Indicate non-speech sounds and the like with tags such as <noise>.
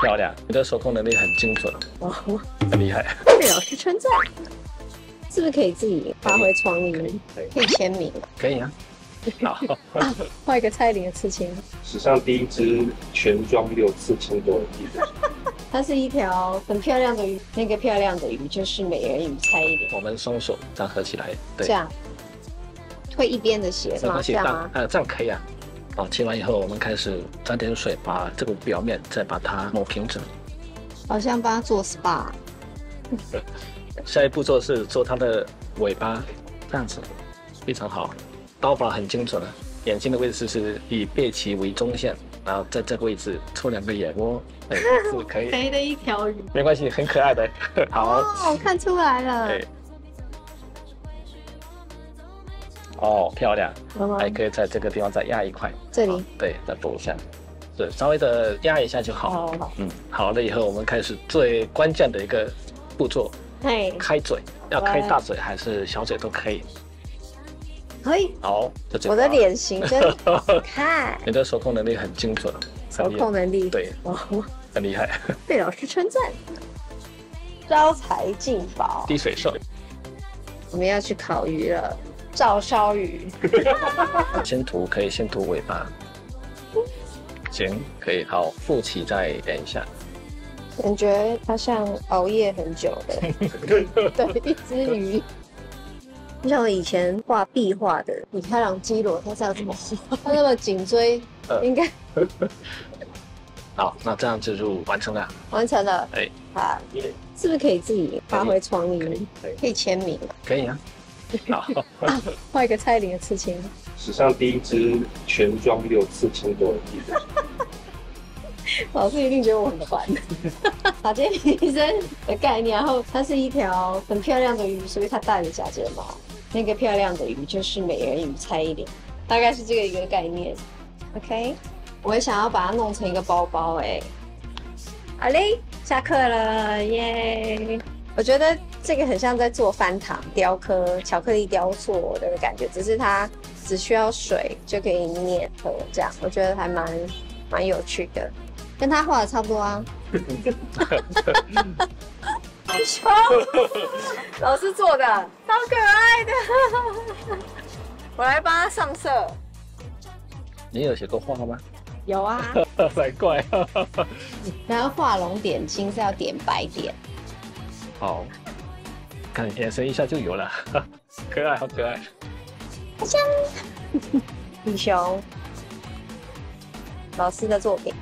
漂亮，你的手控能力很精准，哦，很厉害。被老师称赞，是不是可以自己发挥创意？可以签名，可以啊。好，<laughs> 画一个蔡依林的刺青。史上第一只全装六刺青的衣服。<laughs> 它是一条很漂亮的鱼，那个漂亮的鱼就是美人鱼蔡依林。我们双手这样合起来，对这，样，推一边的鞋是吗？没关系，这样这样吗？呃这样可以啊。好，切完以后，我们开始沾点水，把这个表面再把它抹平整。好像帮他做 SPA。<laughs> 下一步做是做它的尾巴，这样子非常好，刀法很精准了。眼睛的位置是以背鳍为中线，然后在这个位置戳两个眼窝，对，是可以，<laughs> 肥的一条鱼。没关系，很可爱的。<laughs> 好，哦，看出来了。对，哦，漂亮，还可以在这个地方再压一块，这里。对，再补一下，对，稍微的压一下就好。好好，嗯，好了以后，我们开始最关键的一个步骤，嘿，开嘴，要开大嘴还是小嘴都可以。可以。好，我的，脸型真好 <laughs> 看。你的手控能力很精准，手控能力，对，哦，很厉害。被老师称赞。招财进宝，滴水兽，我们要去烤鱼了，照烧鱼。先涂可以先涂尾巴，行，可以。好，腹鳍再等一下。感觉它像熬夜很久的，<laughs> 对，一只鱼。就像我以前画壁画的米开朗基罗，他是要怎么画？他那么颈椎，呃应该 <laughs> 好，那这样就完成了。完成了。哎，好，是不是可以自己发挥创意？可以签名，可以啊。<laughs> 好，画一个蔡依林的刺青。史上第一只全装六刺青的衣服。<laughs> 老师一定觉得我很烦。假睫女生的概念，然后它是一条很漂亮的鱼，所以它戴着假睫毛。那个漂亮的鱼就是美人鱼蔡依林，大概是这个一个概念。OK，我也想要把它弄成一个包包哎、好嘞，下课了耶！我觉得这个很像在做翻糖雕刻、巧克力雕塑的感觉，只是它只需要水就可以捏合，这样我觉得还蛮蛮有趣的。跟他画的差不多啊。熊，老师做的，超可爱的。我来帮他上色。你有写过画吗？有啊，<laughs> 才怪。<laughs> 然后画龙点睛是要点白点。好，看眼神一下就有了，<laughs> 可爱，好可爱。香，李雄，老师的作品。